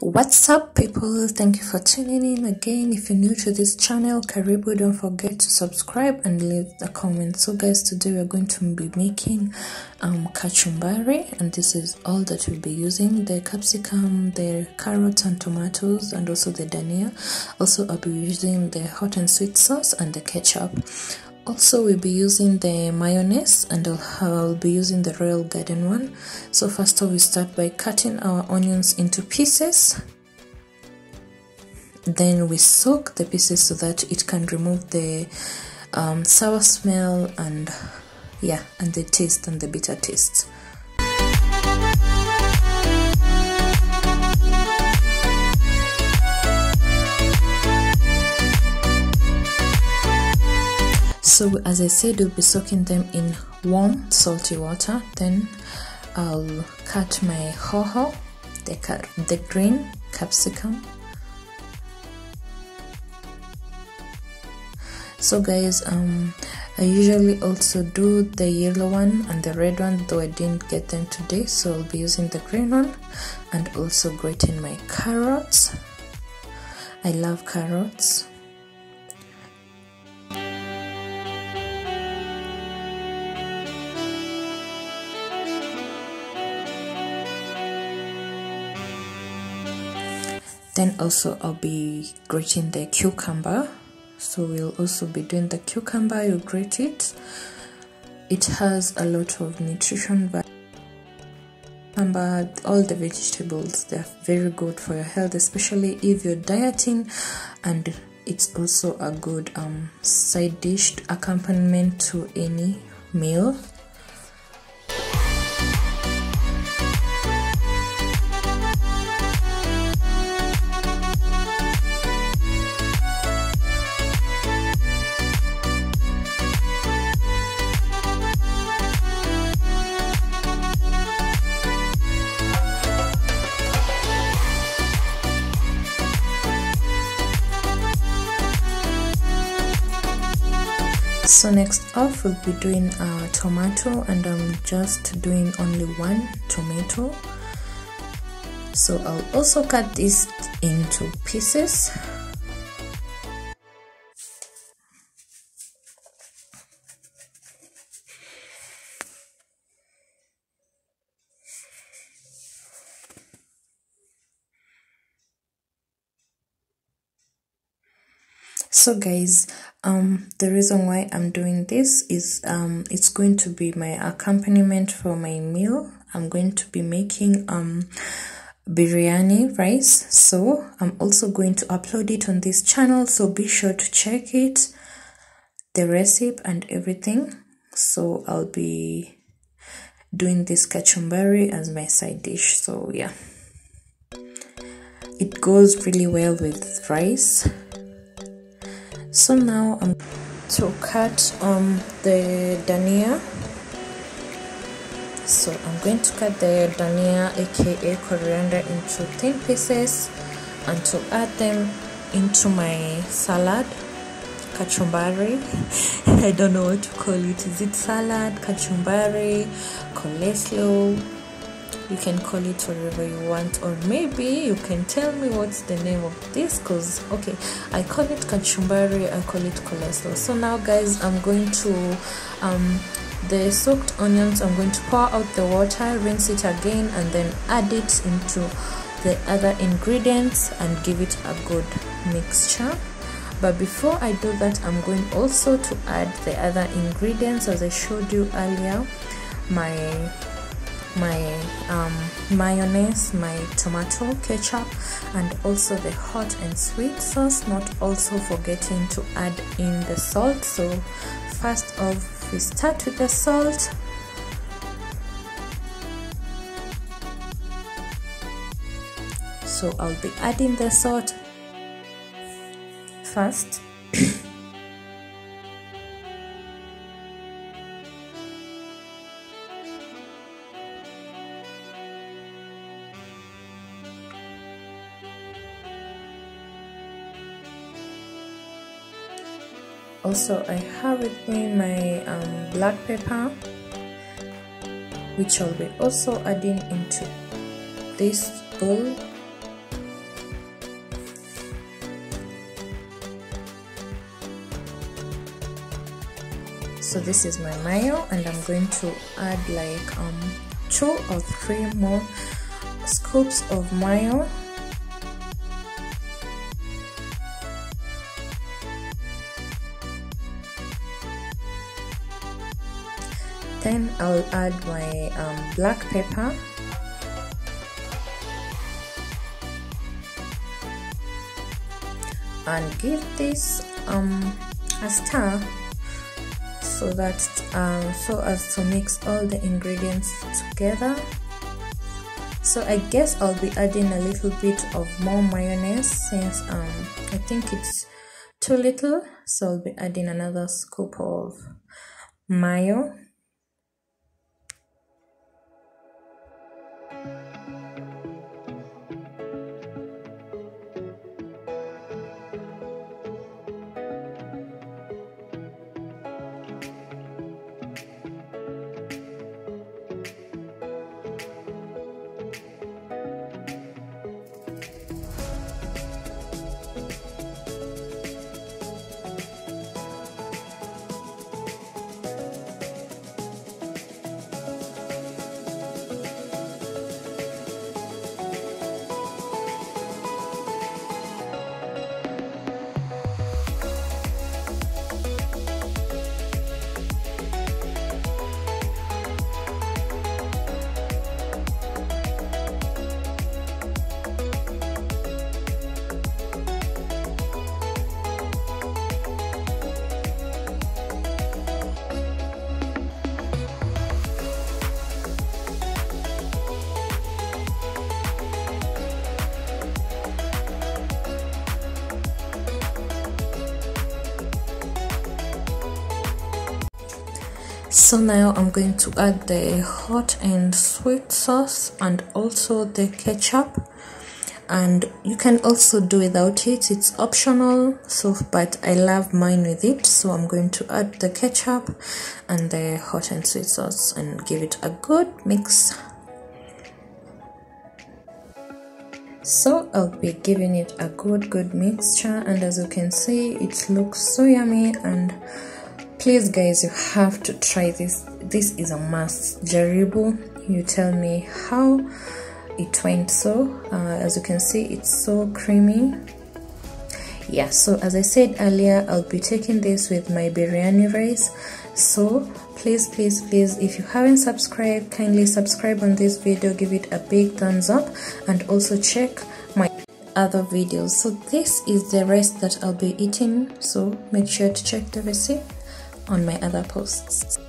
What's up people? Thank you for tuning in again. If you're new to this channel, Karibu, don't forget to subscribe and leave a comment. So guys, today we're going to be making um, kachumbari and this is all that we'll be using. The capsicum, the carrots and tomatoes and also the dania. Also I'll be using the hot and sweet sauce and the ketchup. Also we'll be using the mayonnaise and I'll, I'll be using the Royal Garden one. So first off we start by cutting our onions into pieces. Then we soak the pieces so that it can remove the um, sour smell and yeah and the taste and the bitter taste. So as i said we'll be soaking them in warm salty water. Then i'll cut my hoho the, the green capsicum. So guys um i usually also do the yellow one and the red one though i didn't get them today. So i'll be using the green one and also grating my carrots. I love carrots then also I'll be grating the cucumber. So we'll also be doing the cucumber you grate it. It has a lot of nutrition but all the vegetables they're very good for your health especially if you're dieting. And it's also a good um, side dish accompaniment to any meal so next off we'll be doing our tomato and I'm just doing only one tomato. So I'll also cut this into pieces. So guys um the reason why i'm doing this is um it's going to be my accompaniment for my meal. I'm going to be making um biryani rice. So i'm also going to upload it on this channel so be sure to check it the recipe and everything. So i'll be doing this kachumbari as my side dish so yeah. It goes really well with rice so now I'm to cut um the dania. So I'm going to cut the dania aka coriander into thin pieces and to add them into my salad kachumbari. I don't know what to call it. Is it salad kachumbari coleslaw you can call it whatever you want or maybe you can tell me what's the name of this because okay i call it kachumbari i call it coleslaw so now guys i'm going to um the soaked onions i'm going to pour out the water rinse it again and then add it into the other ingredients and give it a good mixture. But before i do that i'm going also to add the other ingredients as i showed you earlier my my um, mayonnaise, my tomato ketchup, and also the hot and sweet sauce. Not also forgetting to add in the salt. So, first off, we start with the salt. So, I'll be adding the salt first. also I have with me my um, black pepper which I'll be also adding into this bowl. So this is my mayo and I'm going to add like um, two or three more scoops of mayo. Then I'll add my um, black pepper. And give this um, a stir so that uh, so as to mix all the ingredients together. So I guess I'll be adding a little bit of more mayonnaise since um, I think it's too little. So I'll be adding another scoop of mayo so now i'm going to add the hot and sweet sauce and also the ketchup. And you can also do without it. It's optional so but i love mine with it. So i'm going to add the ketchup and the hot and sweet sauce and give it a good mix. So i'll be giving it a good good mixture. And as you can see it looks so yummy and please guys you have to try this. This is a must. Jaribu you tell me how it went. So uh, as you can see it's so creamy. Yeah so as i said earlier i'll be taking this with my biryani rice. So please please please if you haven't subscribed kindly subscribe on this video give it a big thumbs up and also check my other videos. So this is the rice that i'll be eating. So make sure to check the receipt on my other posts.